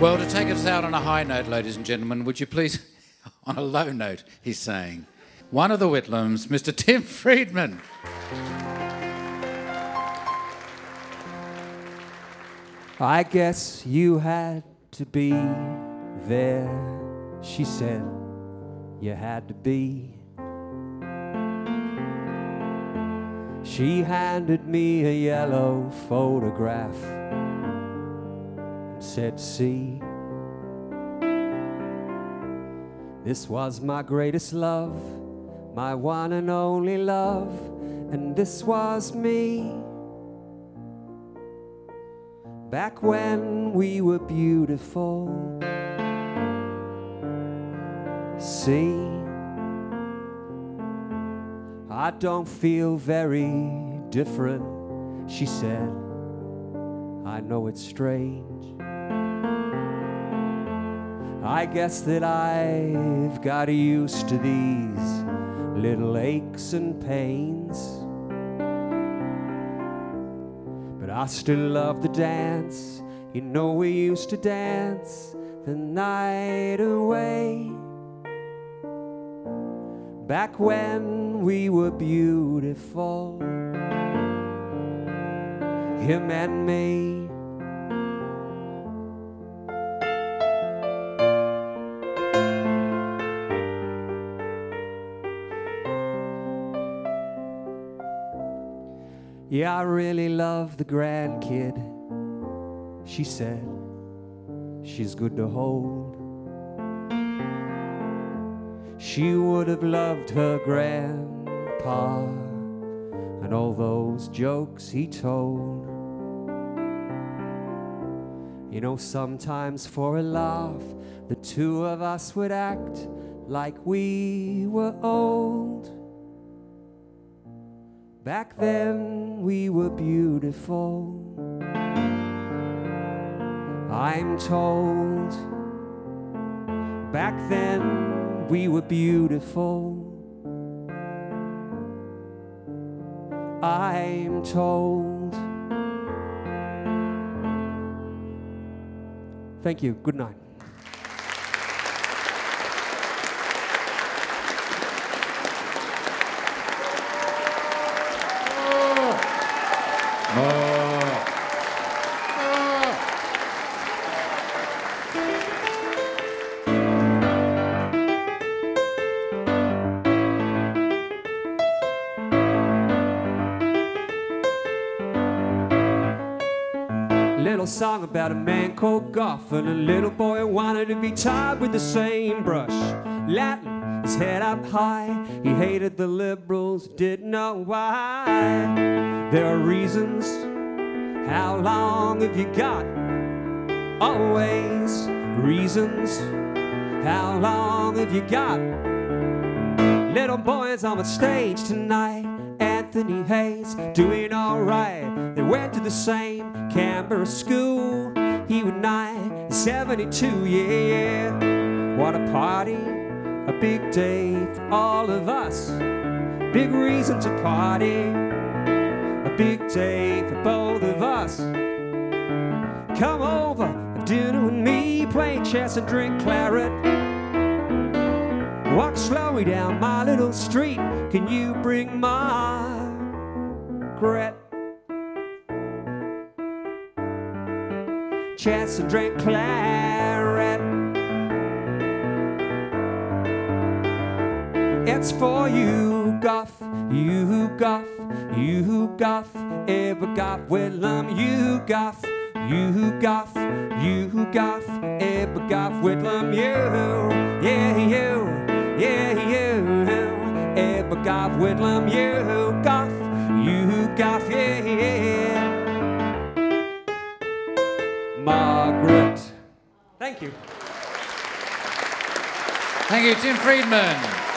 Well, to take us out on a high note, ladies and gentlemen, would you please, on a low note, he's saying, one of the Whitlams, Mr. Tim Freedman. I guess you had to be there, she said. You had to be. She handed me a yellow photograph said, See, this was my greatest love, my one and only love, and this was me. Back when we were beautiful. See, I don't feel very different, she said. I know it's strange. I guess that I've got used to these little aches and pains. But I still love the dance. You know, we used to dance the night away. Back when we were beautiful, him and me. Yeah, I really love the grandkid, she said. She's good to hold. She would have loved her grandpa and all those jokes he told. You know, sometimes for a laugh, the two of us would act like we were old. Back then we were beautiful. I'm told. Back then we were beautiful. I'm told. Thank you. Good night. Oh. Little song about a man called Gough and a little boy wanted to be tied with the same brush. Latin, his head up high. He hated the liberals, didn't know why. There are reasons. How long have you got? Always reasons. How long have you got? Little boys on the stage tonight. Anthony Hayes doing alright. They went to the same Canberra school. He was nine, 72, yeah, yeah. What a party, a big day for all of us. Big reason to party, a big day for both of us. Come over, have dinner with me, play chess and drink claret. Walk slowly down my little street. Can you bring Margaret? Chess and drink claret. It's for you, Gough, you Gough, you Gough, ever Gough, Whitlam, you Gough, you Gough, you Gough, ever Gough, Whitlam, you, yeah, you, yeah, you, ever Gough, Whitlam, you Gough, you Gough, yeah, yeah. Margaret. Thank you. Thank you, Tim Freedman.